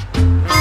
Música